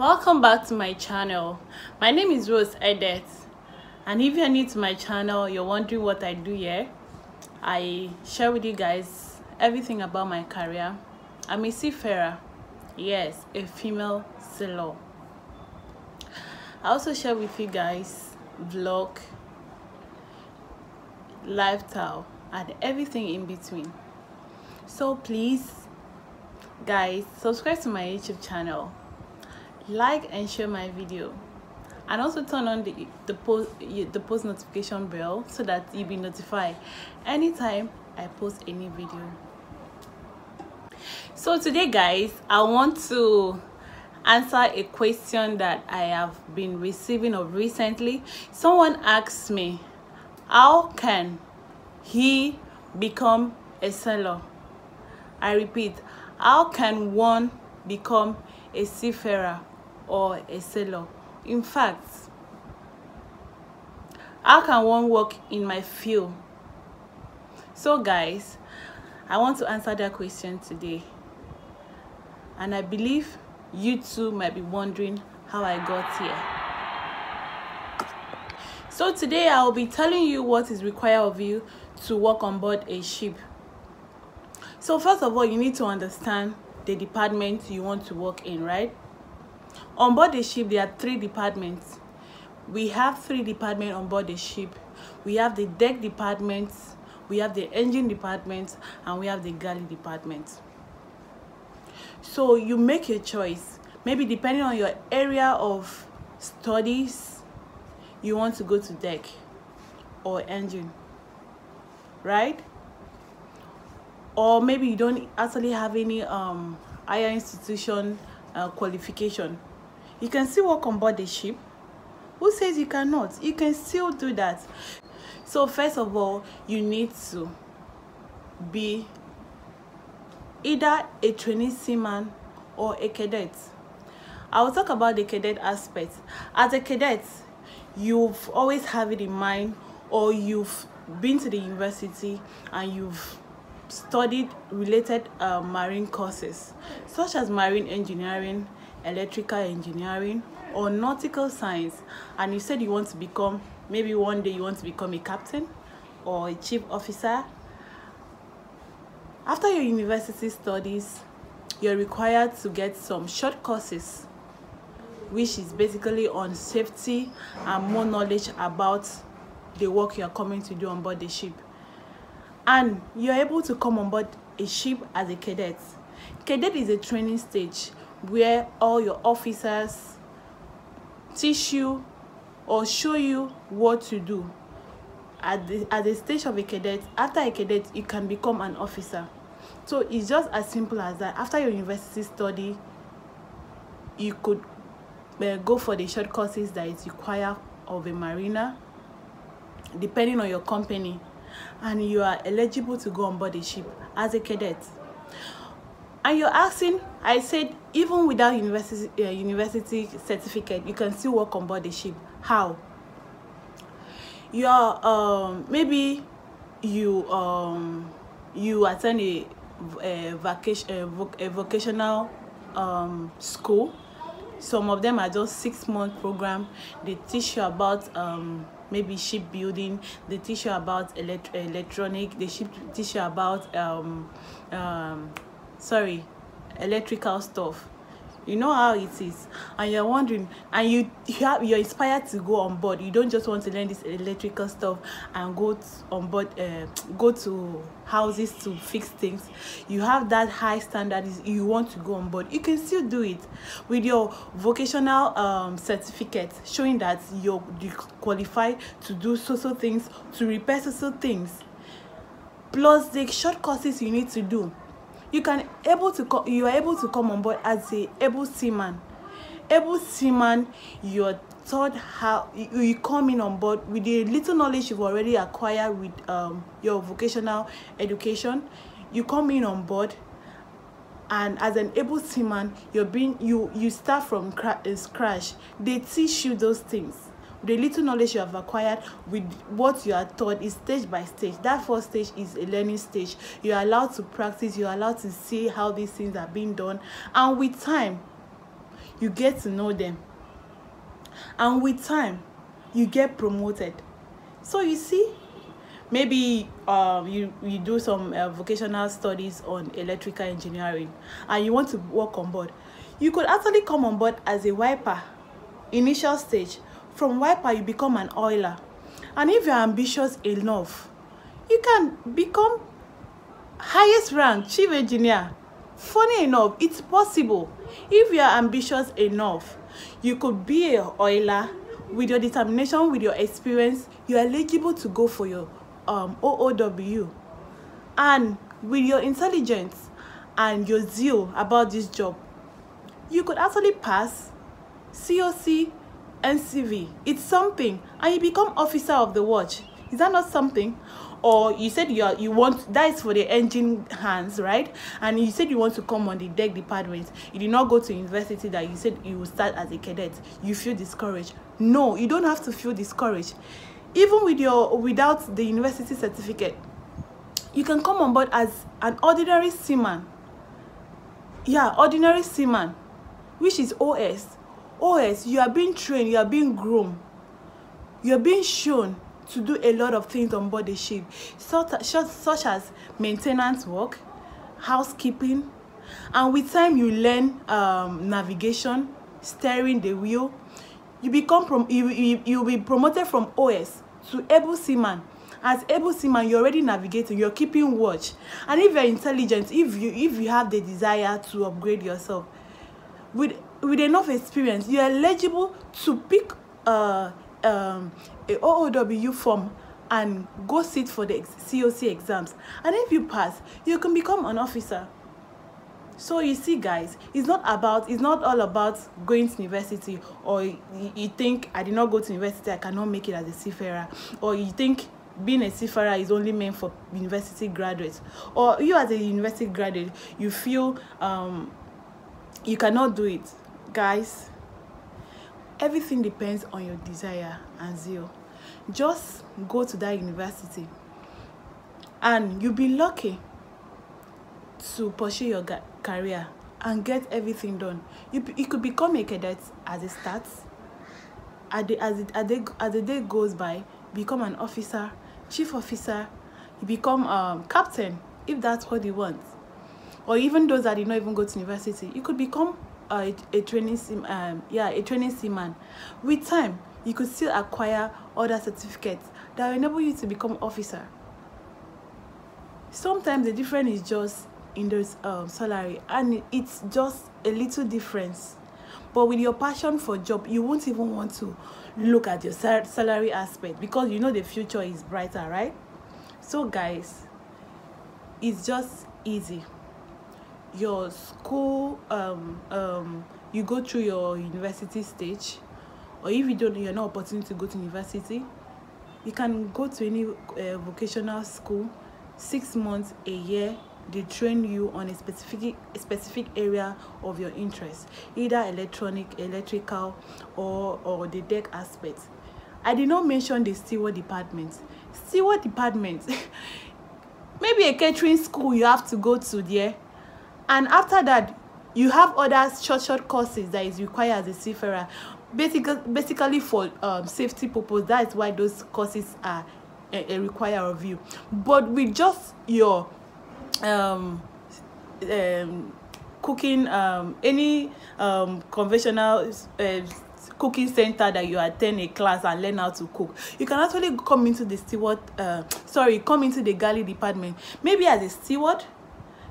welcome back to my channel. My name is rose edet and if you're new to my channel you're wondering what i do here i share with you guys everything about my career. I'm a seafarer yes a female sailor. I also share with you guys vlog lifestyle and everything in between. So please guys subscribe to my youtube channel like and share my video. And also turn on the the post the post notification bell so that you'll be notified anytime i post any video. So today guys i want to answer a question that i have been receiving of recently. Someone asked me how can he become a seller i repeat how can one become a seafarer or a sailor. In fact how can one work in my field? So guys i want to answer that question today. And i believe you too might be wondering how i got here. So today i will be telling you what is required of you to work on board a ship. So first of all you need to understand the department you want to work in right on board the ship there are three departments. We have three departments on board the ship. We have the deck department we have the engine department and we have the galley department so you make your choice. Maybe depending on your area of studies you want to go to deck or engine right? Or maybe you don't actually have any um higher institution uh, qualification you can still work on board the ship. Who says you cannot? You can still do that. So first of all you need to be either a trainee seaman or a cadet. I will talk about the cadet aspect. As a cadet you've always have it in mind or you've been to the university and you've studied related uh, marine courses such as marine engineering electrical engineering or nautical science and you said you want to become maybe one day you want to become a captain or a chief officer. After your university studies you're required to get some short courses which is basically on safety and more knowledge about the work you're coming to do on board the ship. And you're able to come on board a ship as a cadet. Cadet is a training stage where all your officers teach you or show you what to do. At the at the stage of a cadet after a cadet you can become an officer. So it's just as simple as that. After your university study you could uh, go for the short courses that is required of a mariner depending on your company. And you are eligible to go on board the ship as a cadet. And you're asking i said even without university uh, university certificate you can still work on board the ship. How? You're um maybe you um you attend a, a vacation a, voc a vocational um school. Some of them are just six month program. They teach you about um maybe shipbuilding they teach you about elect electronic. They teach you about um um sorry electrical stuff. You know how it is. And you're wondering and you you have you're inspired to go on board. You don't just want to learn this electrical stuff and go to, on board uh, go to houses to fix things. You have that high standard you want to go on board. You can still do it with your vocational um, certificate showing that you're qualified to do so so things to repair so so things. Plus the short courses you need to do you can able to come you are able to come on board as a able seaman. Able seaman you're taught how you, you come in on board with the little knowledge you've already acquired with um, your vocational education. You come in on board and as an able seaman you're being you you start from scratch. They teach you those things the little knowledge you have acquired with what you are taught is stage by stage. That first stage is a learning stage. You are allowed to practice you are allowed to see how these things are being done. And with time you get to know them. And with time you get promoted. So you see maybe um, you you do some uh, vocational studies on electrical engineering and you want to work on board. You could actually come on board as a wiper initial stage from wiper you become an oiler. And if you're ambitious enough you can become highest rank chief engineer. Funny enough it's possible. If you are ambitious enough you could be a oiler with your determination with your experience. You are eligible to go for your um, OOW and with your intelligence and your zeal about this job you could actually pass COC NCV it's something. And you become officer of the watch. Is that not something? Or you said you are, you want that is for the engine hands right? And you said you want to come on the deck department. You did not go to university that you said you will start as a cadet. You feel discouraged. No you don't have to feel discouraged. Even with your without the university certificate you can come on board as an ordinary seaman. Yeah ordinary seaman which is os os you are being trained you are being groomed you are being shown to do a lot of things on board the ship such, such as maintenance work housekeeping and with time you learn um, navigation steering the wheel. You become from you, you you'll be promoted from os to able seaman. As able seaman you're already navigating you're keeping watch. And if you're intelligent if you if you have the desire to upgrade yourself with with enough experience you're eligible to pick uh um a OOW form and go sit for the COC exams. And if you pass you can become an officer. So you see guys it's not about it's not all about going to university or you, you think i did not go to university i cannot make it as a seafarer. Or you think being a seafarer is only meant for university graduates. Or you as a university graduate you feel um you cannot do it guys everything depends on your desire and zeal. Just go to that university and you'll be lucky to pursue your career and get everything done. You, you could become a cadet as it starts as the, as, as, the, as the day goes by become an officer chief officer you become um, captain if that's what you want. Or even those that did not even go to university you could become a, a training sim um yeah a training seaman. With time you could still acquire other certificates that will enable you to become officer. Sometimes the difference is just in those um, salary and it's just a little difference. But with your passion for job you won't even want to look at your sal salary aspect because you know the future is brighter right? So guys it's just easy your school um um you go through your university stage or if you don't you're not opportunity to go to university you can go to any uh, vocational school six months a year they train you on a specific specific area of your interest either electronic electrical or or the deck aspect i did not mention the steward department. Steward department maybe a catering school you have to go to there and after that you have other short short courses that is required as a seafarer. Basically basically for um, safety purpose that's why those courses are a, a require of you. But with just your um, um, cooking um, any um, conventional uh, cooking center that you attend a class and learn how to cook you can actually come into the steward uh, sorry come into the galley department maybe as a steward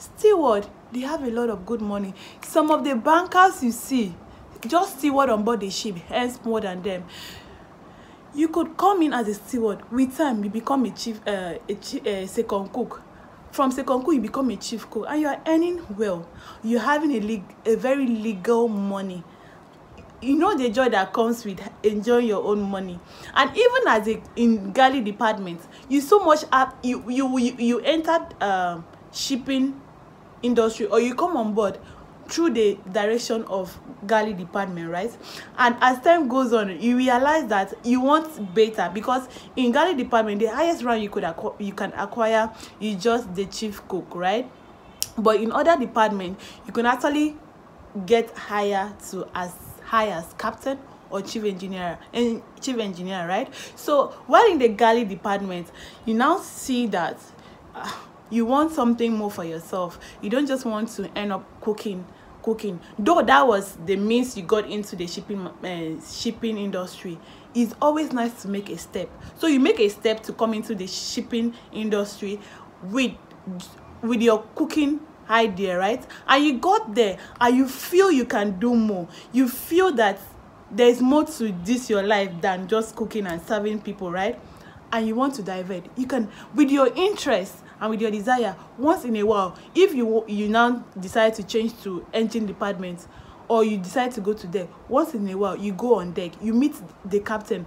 steward they have a lot of good money. Some of the bankers you see just steward on board the ship earns more than them. You could come in as a steward with time you become a chief uh, a, chief, uh, second cook. From second cook you become a chief cook and you are earning well. You're having a leg a very legal money. You know the joy that comes with enjoying your own money. And even as a in galley department you so much up you you you, you entered um, shipping industry or you come on board through the direction of galley department right? And as time goes on you realize that you want better because in galley department the highest rank you could you can acquire is just the chief cook right? But in other department you can actually get higher to as high as captain or chief engineer and chief engineer right? So while in the galley department you now see that uh, you want something more for yourself. You don't just want to end up cooking cooking. Though that was the means you got into the shipping uh, shipping industry it's always nice to make a step. So you make a step to come into the shipping industry with with your cooking idea right? And you got there and you feel you can do more. You feel that there's more to this your life than just cooking and serving people right? And you want to divert. You can with your interest and with your desire once in a while if you you now decide to change to engine department or you decide to go to deck once in a while you go on deck. You meet the captain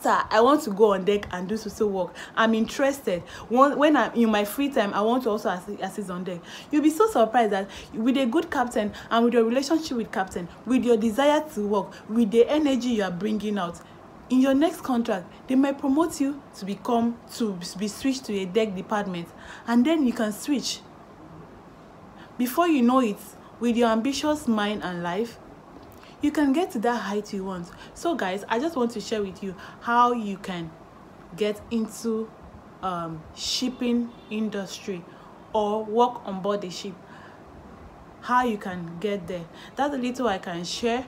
sir i want to go on deck and do social work. I'm interested. When, when i'm in my free time i want to also assist, assist on deck. You'll be so surprised that with a good captain and with your relationship with captain with your desire to work with the energy you are bringing out in your next contract they might promote you to become to be switched to a deck department and then you can switch. Before you know it with your ambitious mind and life you can get to that height you want. So guys i just want to share with you how you can get into um, shipping industry or work on board the ship. How you can get there. That's a little i can share